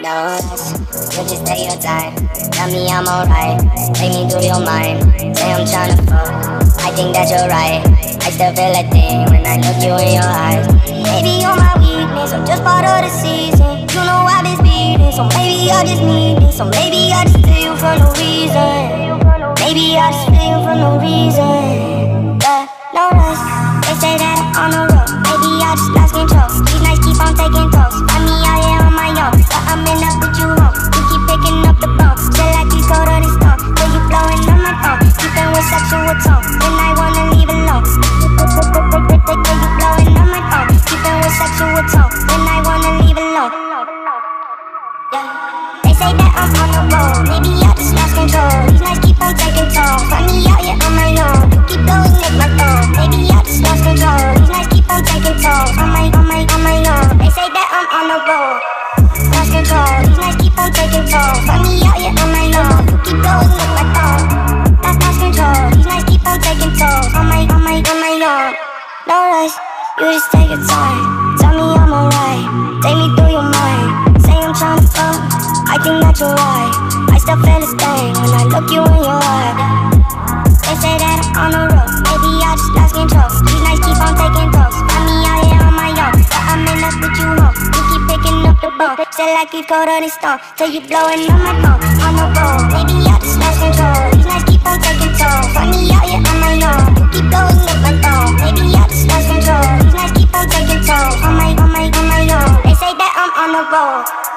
No less, you take your time. Tell me I'm alright. Take me through your mind. Say I'm tryna fuck. I think that you're right. I still feel a thing when I look you in your eyes. Maybe you're my weakness, or just part of the season. You know I've been speeding, so maybe I just need this. So maybe I just feel you for no reason. Maybe I just feel you for no reason. Yeah, no rest. They say that I'm on the road. Maybe I just lost control. These nights keep on taking toll. I wanna leave alone. You blowing my phone. Keeping with sexual I wanna leave alone. Yeah. They say that I'm on the road. Maybe I just lost control. No rush. You just take your time. Tell me I'm alright. Take me through your mind. Say I'm tryna fuck. I think that you're right. I still feel this thing when I look you in your eye. They say that I'm on the road. Maybe I just lost control. These nights keep on taking tolls. Find me out here on my own. But I'm in up with you home. You keep picking up the bone. Say like you go to the stone. Till you blowing on my phone. On the road. Maybe I just lost control. Baba.